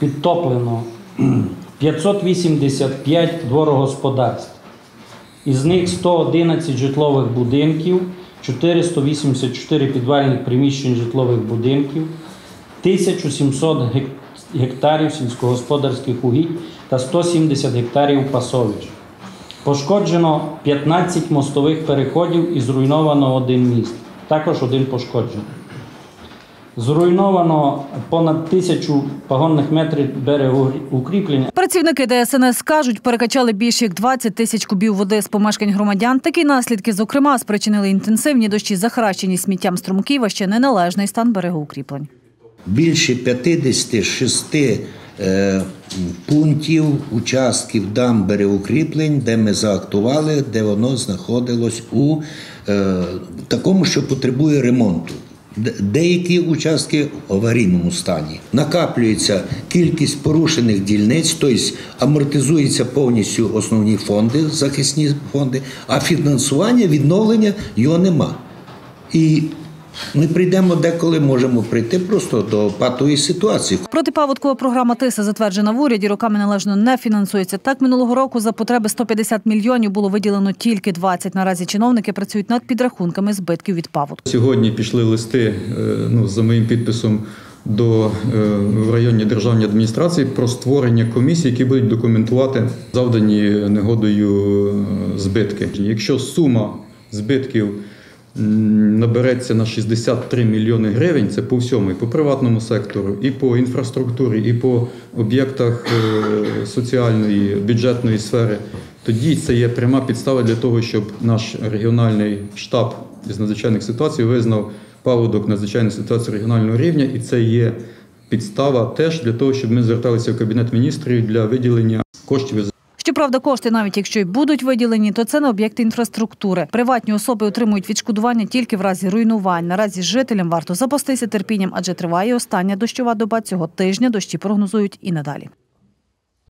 підтоплено 585 дворогосподарств. Із них 111 житлових будинків, 484 підвальних приміщень житлових будинків, 1700 гектарів сільськогосподарських угідь та 170 гектарів пасовищ. Пошкоджено 15 мостових переходів і зруйновано один міст. Також один пошкоджений. Зруйновано понад тисячу погонних метрів берегоукріплення, Працівники ДСНС кажуть, перекачали більше як 20 тисяч кубів води з помешкань громадян. Такі наслідки, зокрема, спричинили інтенсивні дощі, захаращені сміттям струмків, а ще неналежний стан берегоукріплень. більше 56 е, пунктів, участків дам береукріплень, де ми заактували, де воно знаходилось у е, такому, що потребує ремонту. Де- Деякі участки в аварійному стані. Накаплюється кількість порушених дільниць, тобто амортизуються повністю основні фонди, захисні фонди, а фінансування, відновлення його нема. І ми прийдемо деколи, можемо прийти просто до патової ситуації. Протипаводкова програма ТИСА, затверджена в уряді, роками належно не фінансується. Так, минулого року за потреби 150 мільйонів було виділено тільки 20. Наразі чиновники працюють над підрахунками збитків від паводку. Сьогодні пішли листи е, ну, за моїм підписом до е, в районній державній адміністрації про створення комісій, які будуть документувати завдані негодою е, збитки. Якщо сума збитків набереться на 63 мільйони гривень, це по всьому, і по приватному сектору, і по інфраструктурі, і по об'єктах е, соціальної бюджетної сфери, тоді це є пряма підстава для того, щоб наш регіональний штаб з надзвичайних ситуацій визнав паводок надзвичайної ситуації регіонального рівня, і це є підстава теж для того, щоб ми зверталися в кабінет міністрів для виділення коштів Щоправда, кошти, навіть якщо й будуть виділені, то це на об'єкти інфраструктури. Приватні особи отримують відшкодування тільки в разі руйнувань. Наразі жителям варто запастися терпінням, адже триває остання дощова доба цього тижня. Дощі прогнозують і надалі.